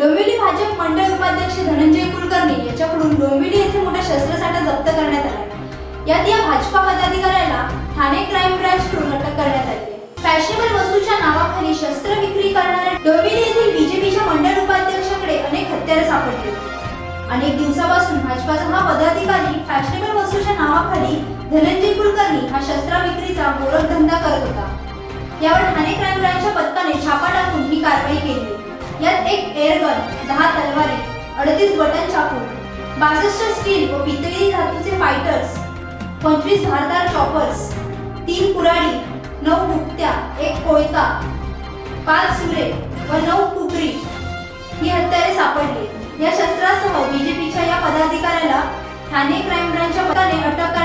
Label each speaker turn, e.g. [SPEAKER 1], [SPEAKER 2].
[SPEAKER 1] डोंबिवली भाजप मंडळ उपाध्यक्ष धनंजय कुलकर्णी यांच्याकडून डोंबिवली येथे मोठा शस्त्रसाठा जप्त करण्यात आला यात या भाजपा पदाधिकाऱ्याला ठाणे क्राईम ब्रांचकडून अटक करण्यात आली फॅशनेबल वस्तूच्या नावाखाली शस्त्र विक्री करणाऱ्या डोंबिवली येथील बीजेपीच्या मंडळ उपाध्यक्षाकडे अनेक हत्यारे सापडली. अनेक दिवसापासून भाजपाचा हा पदाधिकारी फॅशनेबल वस्तूच्या नावाखाली धनंजय कुलकर्णी हा शस्त्र विक्रीचा गोरख धंदा करत होता. यावर ठाणे क्राईम ब्रांचच्या पथकाने छापा टाकून ही कारवाई केली यात एक एअरगन दहा तलवारी अडतीस बटन चाकू बासष्ट स्टील व पितळी धातूचे फायटर्स पंचवीस धारदार चॉपर्स तीन कुराडी नऊ मुक्त्या एक कोयता पाच सुरे व नऊ कुकरी ही हत्यारे सापडली. या शस्त्रासह बीजेपीच्या या पदाधिकाऱ्याला ठाणे क्राईम ब्रांचच्या पदाने अटक